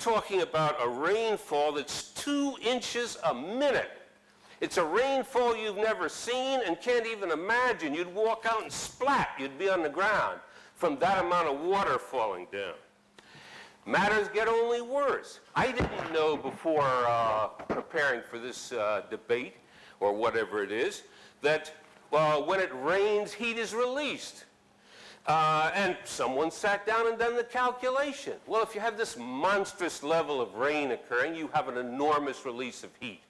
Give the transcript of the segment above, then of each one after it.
talking about a rainfall that's two inches a minute. It's a rainfall you've never seen and can't even imagine. You'd walk out and splat, you'd be on the ground from that amount of water falling down. Matters get only worse. I didn't know before uh, preparing for this uh, debate, or whatever it is, that well, when it rains, heat is released. Uh, and someone sat down and done the calculation. Well, if you have this monstrous level of rain occurring, you have an enormous release of heat.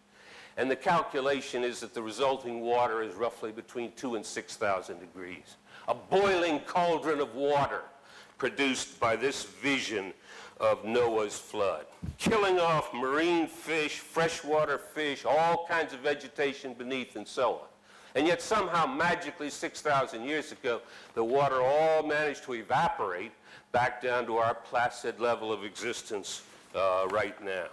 And the calculation is that the resulting water is roughly between 2 and 6,000 degrees. A boiling cauldron of water produced by this vision of Noah's flood, killing off marine fish, freshwater fish, all kinds of vegetation beneath, and so on. And yet somehow, magically, 6,000 years ago, the water all managed to evaporate back down to our placid level of existence uh, right now.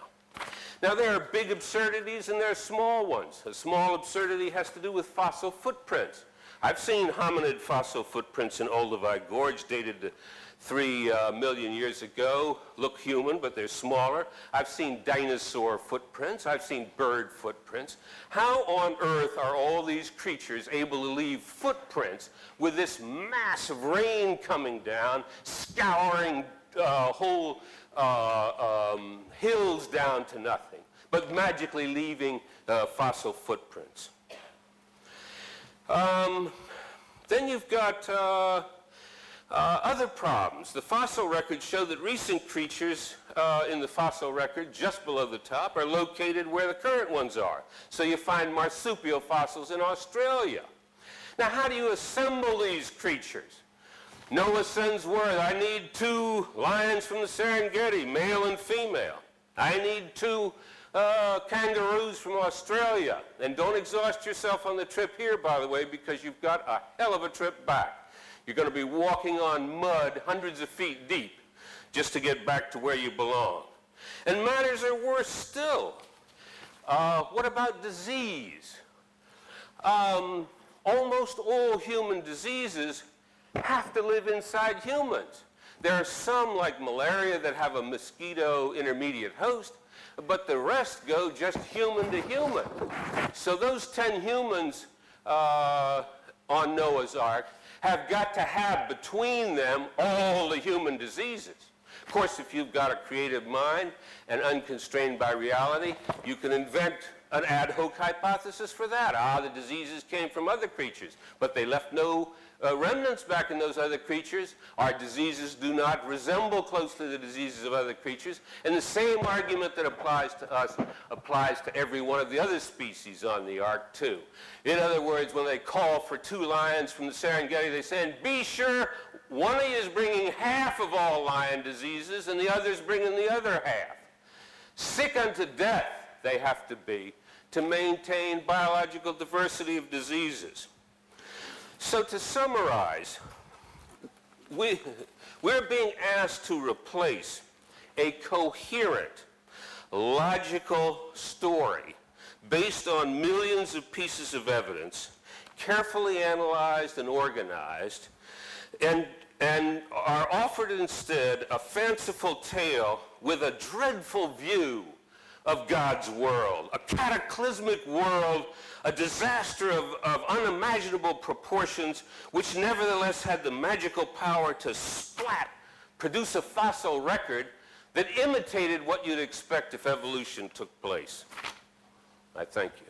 Now, there are big absurdities and there are small ones. A small absurdity has to do with fossil footprints. I've seen hominid fossil footprints in Olduvai Gorge dated to three uh, million years ago look human, but they're smaller. I've seen dinosaur footprints. I've seen bird footprints. How on earth are all these creatures able to leave footprints with this massive rain coming down, scouring uh, whole uh, um, hills down to nothing, but magically leaving uh, fossil footprints? Um, then you've got uh, uh, other problems. The fossil records show that recent creatures uh, in the fossil record, just below the top, are located where the current ones are. So you find marsupial fossils in Australia. Now, how do you assemble these creatures? Noah sends word, I need two lions from the Serengeti, male and female. I need two uh, kangaroos from Australia. And don't exhaust yourself on the trip here, by the way, because you've got a hell of a trip back. You're going to be walking on mud hundreds of feet deep just to get back to where you belong. And matters are worse still. Uh, what about disease? Um, almost all human diseases have to live inside humans. There are some, like malaria, that have a mosquito intermediate host, but the rest go just human to human. So those 10 humans uh, on Noah's Ark have got to have between them all the human diseases. Of course, if you've got a creative mind and unconstrained by reality, you can invent an ad hoc hypothesis for that. Ah, the diseases came from other creatures, but they left no uh, remnants back in those other creatures. Our diseases do not resemble closely the diseases of other creatures. And the same argument that applies to us applies to every one of the other species on the ark, too. In other words, when they call for two lions from the Serengeti, they say, be sure one of you is bringing half of all lion diseases and the other is bringing the other half. Sick unto death they have to be to maintain biological diversity of diseases. So to summarize, we, we're being asked to replace a coherent, logical story based on millions of pieces of evidence, carefully analyzed and organized, and, and are offered instead a fanciful tale with a dreadful view of God's world, a cataclysmic world a disaster of, of unimaginable proportions, which nevertheless had the magical power to splat, produce a fossil record that imitated what you'd expect if evolution took place. I thank you.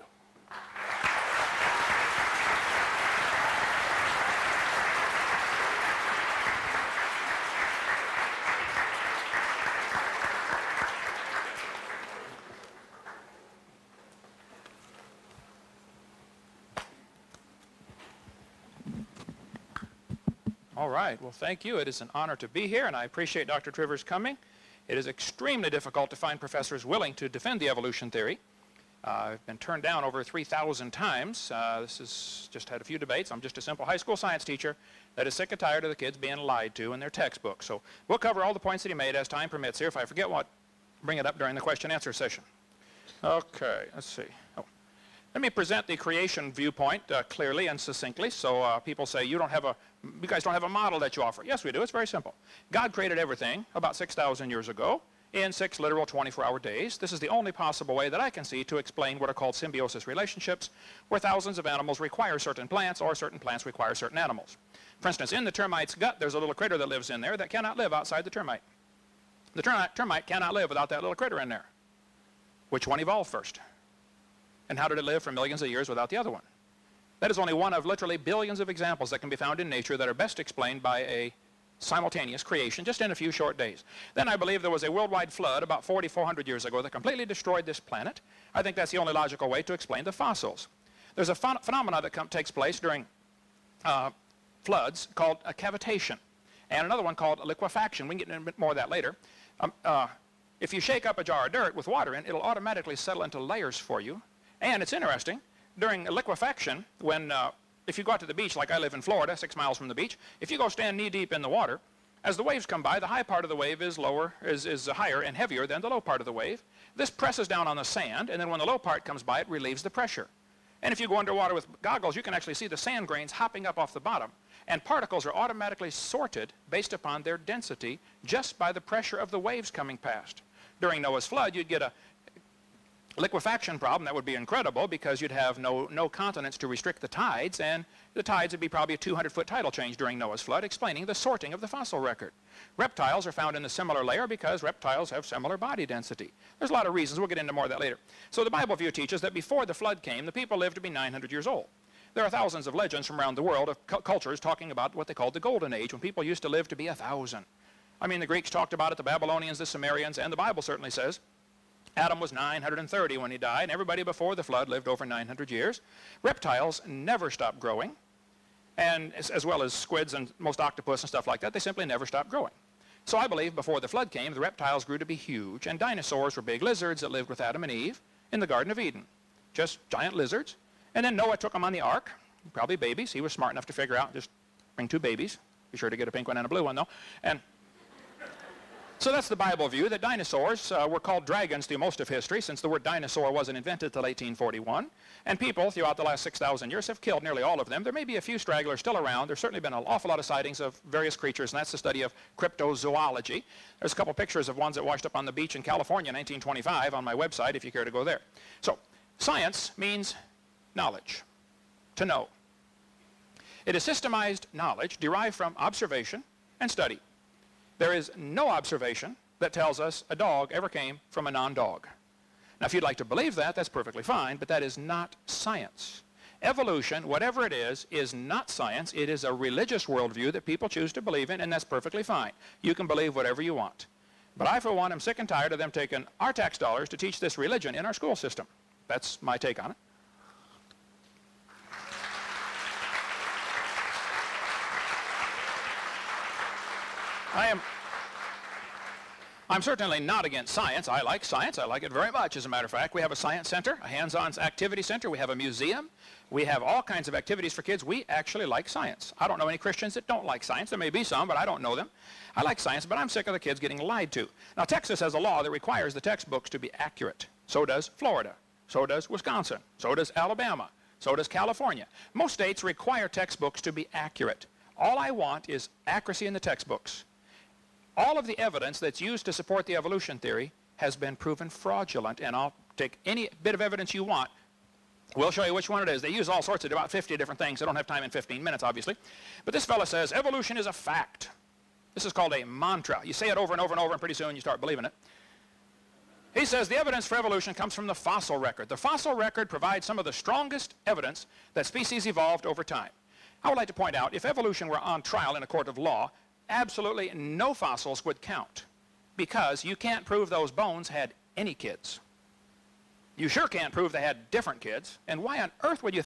All right. Well, thank you. It is an honor to be here, and I appreciate Dr. Trivers coming. It is extremely difficult to find professors willing to defend the evolution theory. Uh, I've been turned down over 3,000 times. Uh, this has just had a few debates. I'm just a simple high school science teacher that is sick and tired of the kids being lied to in their textbooks. So we'll cover all the points that he made as time permits here. If I forget what, bring it up during the question answer session. Okay, let's see. Oh. Let me present the creation viewpoint uh, clearly and succinctly. So uh, people say, you don't have a, you guys don't have a model that you offer. Yes, we do. It's very simple. God created everything about 6,000 years ago, in six literal 24-hour days. This is the only possible way that I can see to explain what are called symbiosis relationships, where thousands of animals require certain plants or certain plants require certain animals. For instance, in the termite's gut, there's a little critter that lives in there that cannot live outside the termite. The termite, termite cannot live without that little critter in there. Which one evolved first? And how did it live for millions of years without the other one? That is only one of literally billions of examples that can be found in nature that are best explained by a simultaneous creation just in a few short days. Then I believe there was a worldwide flood about 4,400 years ago that completely destroyed this planet. I think that's the only logical way to explain the fossils. There's a ph phenomenon that takes place during uh, floods called a cavitation and another one called liquefaction. We can get into a bit more of that later. Um, uh, if you shake up a jar of dirt with water in, it, it'll automatically settle into layers for you. And it's interesting, during liquefaction, when uh, if you go out to the beach, like I live in Florida, six miles from the beach, if you go stand knee deep in the water, as the waves come by, the high part of the wave is lower, is, is higher and heavier than the low part of the wave. This presses down on the sand, and then when the low part comes by, it relieves the pressure. And if you go underwater with goggles, you can actually see the sand grains hopping up off the bottom. And particles are automatically sorted based upon their density just by the pressure of the waves coming past. During Noah's flood, you'd get a, liquefaction problem, that would be incredible because you'd have no, no continents to restrict the tides, and the tides would be probably a 200-foot tidal change during Noah's flood, explaining the sorting of the fossil record. Reptiles are found in a similar layer because reptiles have similar body density. There's a lot of reasons. We'll get into more of that later. So the Bible view teaches that before the flood came, the people lived to be 900 years old. There are thousands of legends from around the world of cu cultures talking about what they called the Golden Age, when people used to live to be a thousand. I mean, the Greeks talked about it, the Babylonians, the Sumerians, and the Bible certainly says Adam was 930 when he died, and everybody before the flood lived over 900 years. Reptiles never stop growing, and as, as, well as squids and most octopus and stuff like that, they simply never stop growing. So I believe before the flood came, the reptiles grew to be huge, and dinosaurs were big lizards that lived with Adam and Eve in the Garden of Eden. Just giant lizards. And then Noah took them on the ark, probably babies. He was smart enough to figure out, just bring two babies. Be sure to get a pink one and a blue one, though. And so that's the Bible view that dinosaurs uh, were called dragons through most of history since the word dinosaur wasn't invented until 1841. And people throughout the last 6,000 years have killed nearly all of them. There may be a few stragglers still around. There's certainly been an awful lot of sightings of various creatures, and that's the study of cryptozoology. There's a couple pictures of ones that washed up on the beach in California in 1925 on my website if you care to go there. So science means knowledge, to know. It is systemized knowledge derived from observation and study. There is no observation that tells us a dog ever came from a non-dog. Now, if you'd like to believe that, that's perfectly fine, but that is not science. Evolution, whatever it is, is not science. It is a religious worldview that people choose to believe in, and that's perfectly fine. You can believe whatever you want. But I, for one, am sick and tired of them taking our tax dollars to teach this religion in our school system. That's my take on it. I am, I'm certainly not against science. I like science. I like it very much, as a matter of fact. We have a science center, a hands-on activity center. We have a museum. We have all kinds of activities for kids. We actually like science. I don't know any Christians that don't like science. There may be some, but I don't know them. I like science, but I'm sick of the kids getting lied to. Now, Texas has a law that requires the textbooks to be accurate. So does Florida. So does Wisconsin. So does Alabama. So does California. Most states require textbooks to be accurate. All I want is accuracy in the textbooks all of the evidence that's used to support the evolution theory has been proven fraudulent, and I'll take any bit of evidence you want. We'll show you which one it is. They use all sorts of about 50 different things. I don't have time in 15 minutes, obviously. But this fellow says evolution is a fact. This is called a mantra. You say it over and over and over, and pretty soon you start believing it. He says the evidence for evolution comes from the fossil record. The fossil record provides some of the strongest evidence that species evolved over time. I would like to point out, if evolution were on trial in a court of law, absolutely no fossils would count because you can't prove those bones had any kids. You sure can't prove they had different kids. And why on earth would you